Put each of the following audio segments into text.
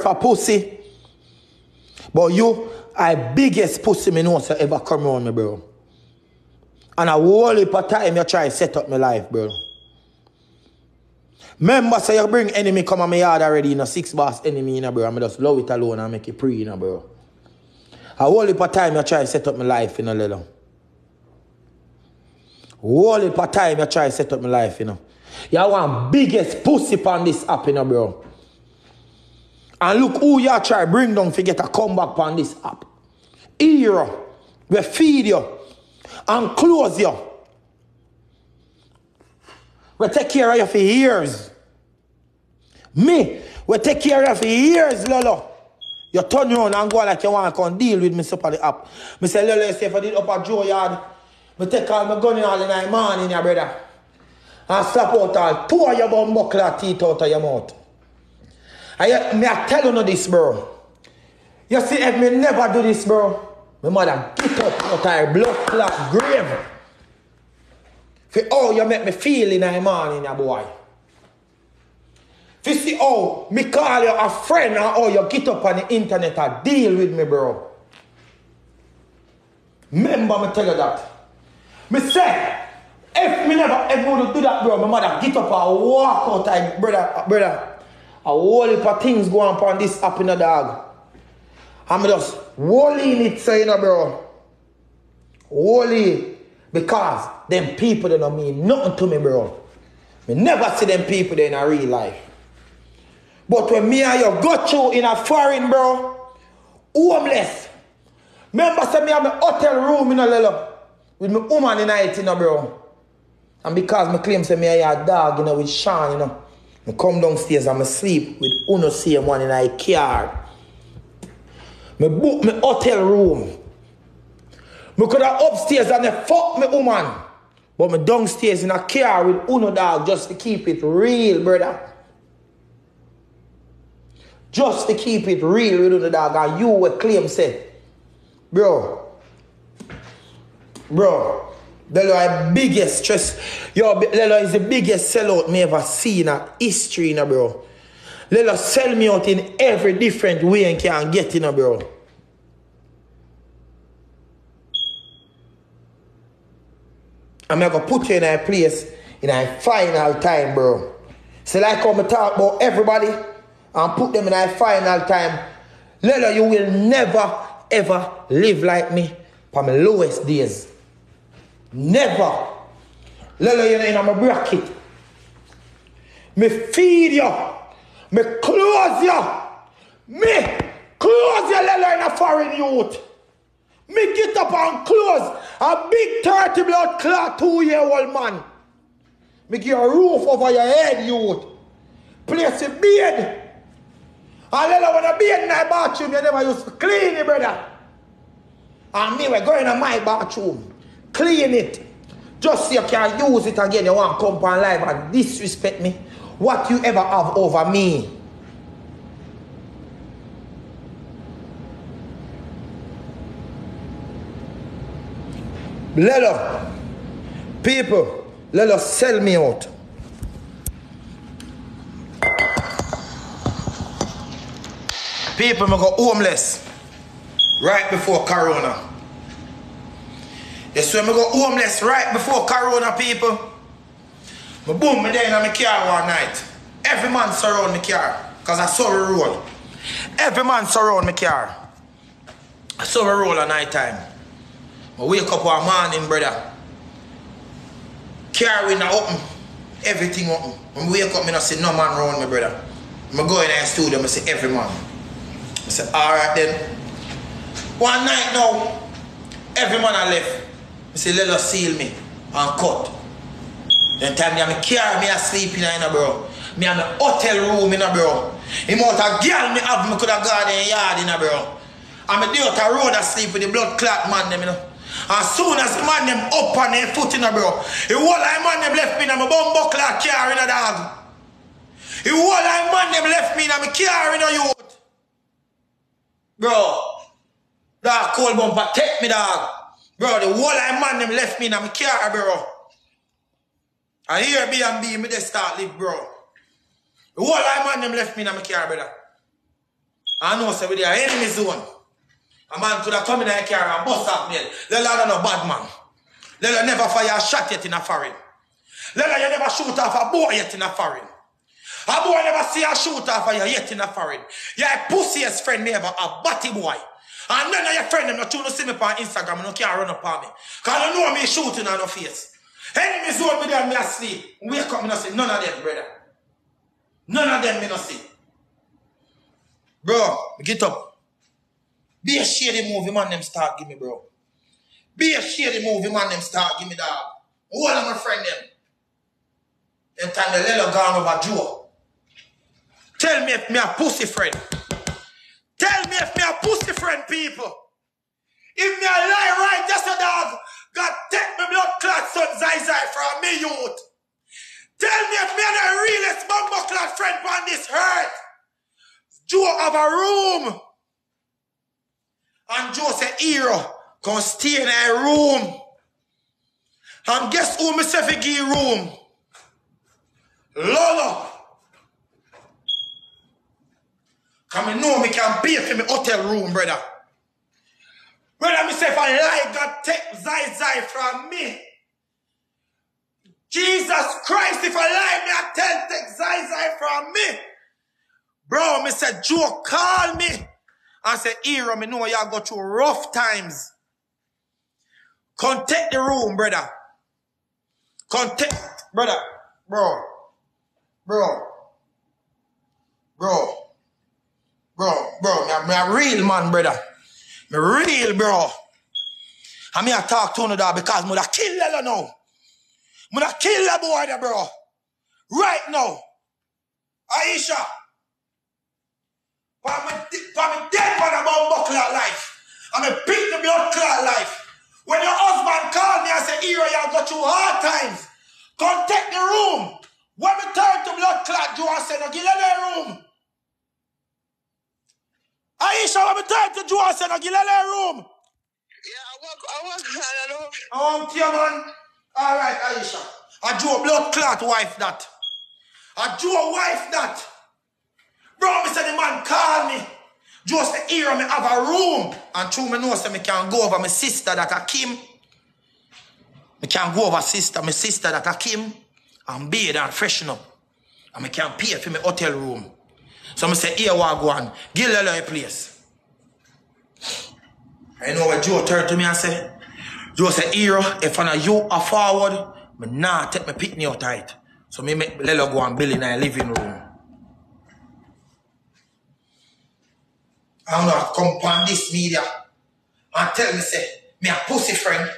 for pussy. But you, I biggest pussy me know so ever come around me, bro. And a whole heap of time you try to set up my life, bro. Remember, say you bring enemy come on my yard already, you know, six boss enemy, you know, bro. I'm just love it alone and make it pre, you know, bro. A whole heap of time you try to set up my life, you know, little. Whole heap of time you try to set up my life, you know. You want biggest pussy on this app, you know, bro. And look who you try bring down to get a comeback on this app. Era. We feed you. And close you. We take care of you for years. Me, we take care of you for years, Lolo. You turn around and go like you want to come deal with me on the app. Me say, Lolo, you say if I up at Joe yard, me take all my gun in all the night morning, your brother. And slap out all two of your bum buckler teeth out of your mouth. And me I tell you no this, bro. You see, if me never do this, bro, my mother get up out her blood clot grave. For how you make me feel in the morning, your boy. For see how me call you a friend and how you get up on the internet and deal with me, bro. Remember me tell you that. Me say, if me never ever do that, bro, my mother get up and walk out, like, brother, brother. A whole of things going on this app in the dog. I'm just walling it, so you know, bro. Wholly. Because them people don't mean nothing to me, bro. Me never see them people there in a real life. But when me and you go through in a foreign, bro, homeless. Remember, say me have my hotel room in a little with my woman in it, you know, bro. And because me claim say me a dog, you know, with Sean, you know. I come downstairs and I sleep with Uno same one in a car. Me book my hotel room. Me could have upstairs and I fuck my woman. But me downstairs in a car with Uno dog just to keep it real, brother. Just to keep it real with Uno dog. And you will claim say, bro, bro, Lelo is biggest stress. Yo, Lelo is the biggest sellout me ever seen in history, know, bro. Lelo sell me out in every different way and can get, know, bro. I'm gonna put you in a place in a final time, bro. So like how I talk about everybody and put them in a final time. Lelo, you will never ever live like me for my lowest days. Never. Lelo, you in my bracket. Me feed you. Me close you. Me close you, Lelo, in a foreign youth. Me get up and close a big 30 blood clot two year old man. Me give a roof over your head, youth. Place a bed. And Lelo, when a bed in my bathroom, you never used to clean it, brother. And me, we're going to my bathroom. Clean it. Just so you can use it again. You want to come on live and disrespect me. What you ever have over me. Let us, people, let us sell me out. People me go homeless right before Corona. Yes, when me go homeless right before Corona, people. Me boom me there in my car one night. Every man surround my car. Cause I saw a roll. Every man surround my car. I saw a roll at night time. I wake up one morning, brother. Car window open. Everything open. When I wake up, I see no man around me, brother. I go in the studio, I see every man. I say, alright then. One night now, every man I left. I say, let us seal me and cut. Then time me, I car me asleep in a bro. Me have my hotel room in a bro. Him out a girl me have me could have in yard in a bro. And me there out a road asleep with the blood clot man them, you know. As soon as the man them up on their foot in a bro. The whole of man them left me in a bum buckler car in a dog. The whole of man them left me in a car in a youth. Bro. Dog cold bumper take me dog. Bro, the whole of man them left me in a car, bro. And here B&B, me they start live, bro. The whole of man them left me in a car, brother. I know say with the enemy zone. A man could have come in a car and bust off me. Lela no bad man. Lela never fire a shot yet in a foreign. Lela you never shoot off a boy yet in a foreign. A boy never see a shoot off of you yet in a foreign. A pussiest friend me ever, a batty boy. And none of your friends them not trying to see me on Instagram and no can't run up on me. Cause you know me shooting on no face. Enemy zone me there me asleep. Wake up me not see none of them, brother. None of them me not see. Bro, get up. Be a shady movie man them start give me, bro. Be a shady movie man them start give me dog. All of my friend them. Them time the little gone over Joe. Tell me if me a pussy friend. Tell people. If me a lie right, just a dog. God take me blood clot son Zai Zai from me youth. Tell me if me a the realest bumbo clot friend on this earth. Joe have a room. And Joe say, hero, come stay in a room. And guess who say fi give room? Lolo. Come me know me can pay for me hotel room, brother. Brother, me say if I lie, God take Zai Zai from me. Jesus Christ, if I lie, me I tell take Zai Zai from me. Bro, me said, Joe, call me. I said, Hero, me know y'all go through rough times. Come take the room, brother. Come take, brother, bro, bro, bro, bro, bro, me, a- me a real man, brother. Me real, bro. And me a talk to you dog because me da kill Lelo now. Me da kill the boy there, bro. Right now. Aisha. Me, for me dead man about buckler life. And me pick the blood clot life. When your husband called me and said, Hero, you go through hard times. Come take the room. When me turn to blood clot, Joe said, no, give Lele room. Aisha, when me turn to said, no, give Lele room. Yeah, I work, I work hard, I know. I want you, man. All right, Aisha. A Joe blood clot wife that. A wife that. Bro, me say the man call me. Joe say, here me have a room. And true me know say me can go over my sister that a Kim. Me can go over sister, my sister that a Kim. And bathe and freshen up. And me can pay for my hotel room. So me say, here what go on. Give Lelo a place. I know what Joe turned to me and say, Joe say, Hero, if I know you are forward, me nah take me pick me out tight. So me make Lelo go and build in a living room. I'm not come on this media and tell me say, me a pussy friend.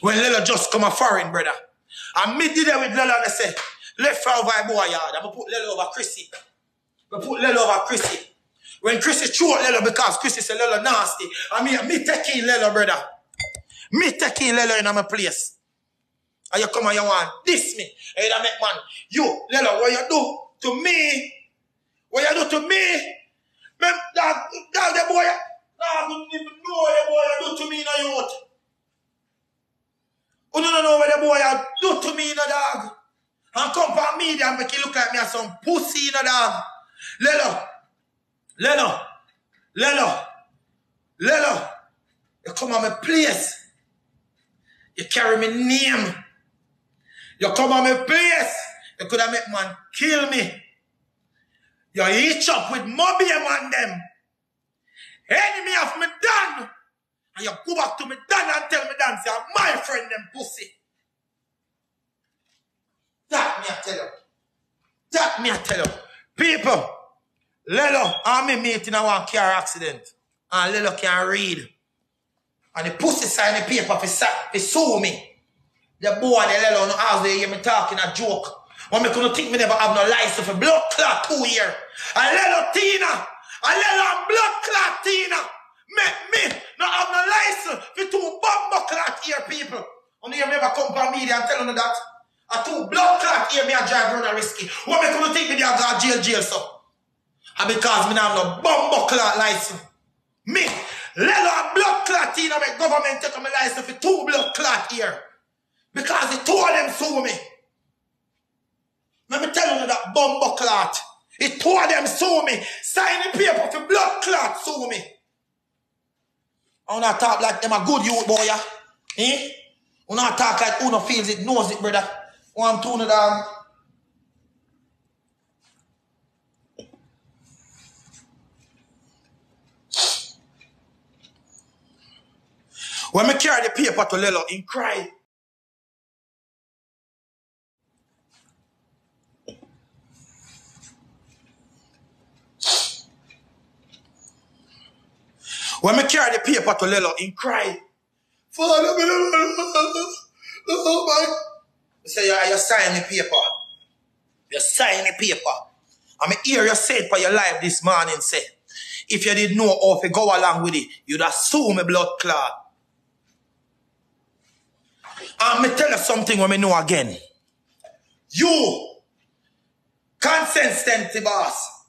When Lelo just come a foreign, brother. And me did it with Lelo and I say, left over boy yard. I'm gonna put Lelo over Chrissy. We put Lelo over Chrissy. When Chrissy throw Lelo because Chrissy say Lelo nasty. I mean, me taking Lelo, brother. Me taking Lelo in my place. And you come and you want this me. Hey, that make man. You, Lelo, what you do to me? What you do to me? Mem, dog, dog, the boy, you don't even know what the boy you do to me, no youth. You don't know what the boy you do to me, no dog. And come for me and make it look like me as some pussy, no dog. Lelo, Lelo, Lelo, Lelo, you come on my place. You carry me name. You come on my place. You could have made man kill me. You hitch up with Mobium among them. Enemy of me done. And you go back to me done and tell me done. Say, my friend them pussy. That me I tell you. That me I tell you. People, Lelo and me meet in a one car accident. And Lelo can read. And the pussy sign the paper for, for sue me. The boy the Lelo no house they hear me talking a joke. When me couldn't think me never have no license for blood clot two year. And Lelo Tina. And Lelo and blood clot Tina. Make me not have no license for two bomb clot here people. And you never come from media and tell them that. A two blood clot here me a drive run a risky. When me couldn't think me they a go jail jail so. And because me have no bomb clot license. Me, Lelo and blood clot Tina make government take my license for two blood clot here. Because the two of them sue me. Let me tell you that bumbo clot. It two of them sue me. Sign the paper for blood clot sue me. I wanna talk like them a good youth boy, yeah? Eh? I wanna talk like who no feels it, knows it, brother. One tune down. When me carry the paper to Lelo, he cried. When me carry the paper to Lelo, he cried. Father, oh my. I say, you, you sign the paper. You sign the paper. I mean, hear you say it for your life this morning, say. If you didn't know how to go along with it, you'd assume a blood clot. And me tell you something when me know again. You, consistent boss.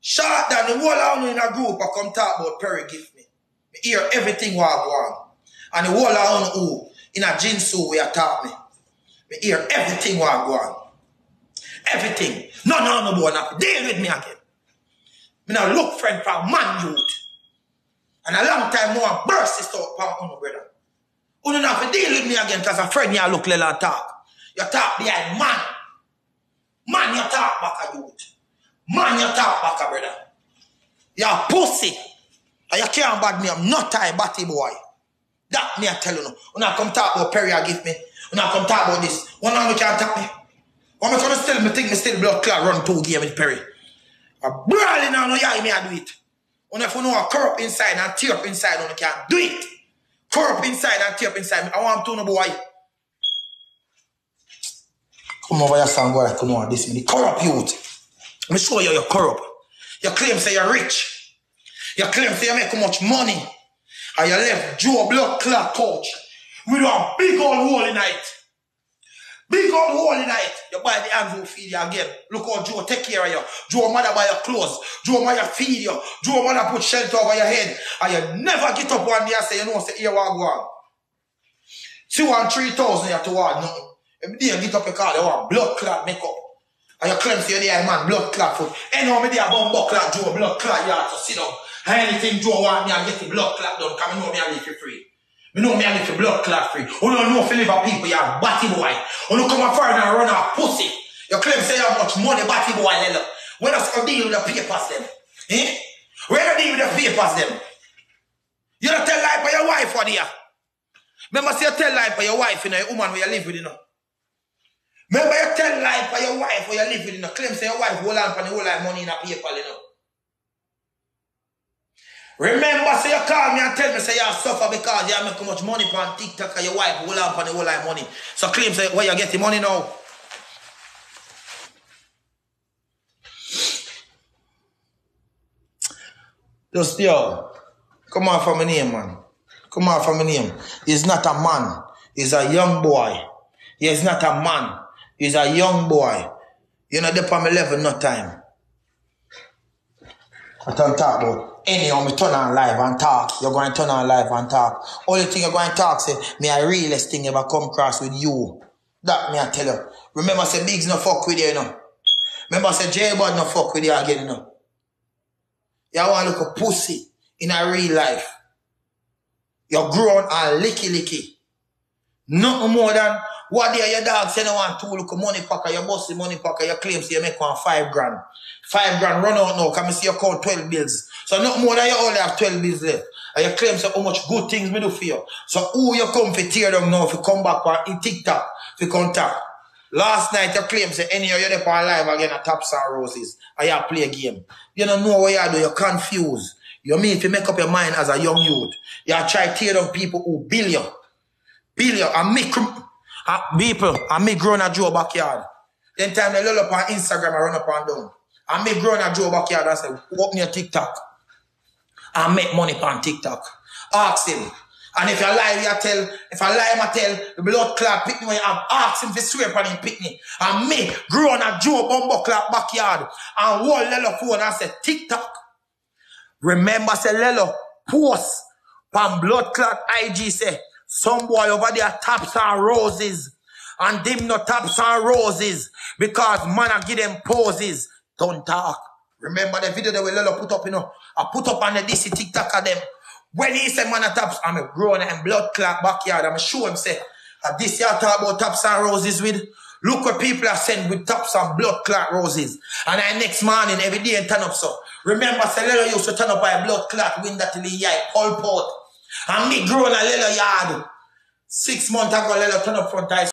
Short down the whole on in a group I come talk about Perry gift me. Me hear everything what go on. And the whole on who in a jinsu we talk me. Me hear everything what go on. Everything. No, no, no, boy, not deal with me again. Me now look friend for man youth. And a long time more burst this out upon my brother. You don't have to deal with me again because a friend you look little talk. You talk behind man. Man, you talk back a youth. Man, you talk back a brother. You're pussy. And you can't bad me. I'm not a batty boy. That me I tell you. When I come talk about Perry, I give me. When I come talk about this, one man you can't tap me. When I come still, me think me still blood clot run two game with Perry. I brawling on no yeah, me I do it. When if you know I corrupt inside and tear up inside, you can't do it. Corrupt inside and tear up inside. I want to know boy. Come over here, son, boy. Come on, this minute. Corrupt youth. Me show you you're corrupt. You claim say you're rich. You claim say you make much money. And you left Joe blood clot coach with a big old hole in it. Big old hole night. You buy the will feed you again. Look how Joe take care of you. Joe mother buy your clothes. Joe mother feed you. Joe mother put shelter over your head. And you never get up one day and say, you know, say, here what go on. Two and three thousand you toward nothing. Every day you get up you car, you want blood clot makeup. And you claim say you're there, man, blood clot foot. Anyhow, me there, bum clot, Joe, blood clot, you have to sit down. Anything Joe want me, I get the blood clot done, because me know me I live for free. Me know me I live blood clot free. You don't know if you live a people, you have batty boy. You don't come a foreigner and run a pussy. You claim say you have much money, batty boy, lelo. When else you deal with the papers them? Eh? Where you deal with the papers them? You don't tell lie for your wife, what you? Remember say you tell lie for your wife, you know, your woman where you live with, you know. Remember you tell lie for your wife where you live with, you know. Claim say your wife hold on for the whole life money in a paper, you know. Remember, say you call me and tell me say you suffer because you make too much money on TikTok and your wife hold on the whole life money. So claim say where you get the money now. Just yo, come on for my name, man. Come on for my name. He's not a man. He's a young boy. He's not a man. He's a young boy. You know, the on my level, no time. I don't talk about anyhow, me turn on live and talk. You're going to turn on live and talk. Only thing you're going to talk, say, me a realest thing ever come across with you. That me I tell you. Remember, say, Biggs no fuck with you, you know. Remember, say, J-Bud no fuck with you again, you know. You want to look a pussy in a real life. You're grown and licky licky. Nothing more than what day your dog say no want to look money packer, your the money packer, your claim say you make one five grand. Five grand run out now, come see you count 12 bills. So not more than you only have 12 bills left. And you claim say how much good things me do for you. So who you come for tear down now if you come back on TikTok for contact. Last night you claim say any of you there on live again at Taps and Roses and you play a game. You don't know what you do, you're confused. You mean if you make up your mind as a young youth, you try to tear down people who bill you. Bill you and make people, and me growing at Joe backyard. Then time they look up on Instagram, I run up and down. And me growing at Joe backyard, I say, open your TikTok. I make money on TikTok. Ask him. And if you lie, you tell, if I lie, I tell, the blood clot pick me when you have asked him to swear upon him pick me. And me, growing at Joe Bumbo clot backyard. And hold Lelo phone and say, TikTok. Remember, say Lelo, post, pan blood clot IG say, some boy over there taps and roses. And them no taps and roses. Because man I give them poses. Don't talk. Remember the video that we Lolo put up, you know? I put up on the DC TikTok of them. When he said man a taps, I'm a grown and blood backyard. I'm a show him say, this year talk about taps and roses with. Look what people are saying with taps and blood clot roses. And I next morning, every day, turn up so. Remember, Lelo used to turn up by blood clot win that till he yai, Paul Port. And me grown a little yard. Six months ago, little turn up front eyes.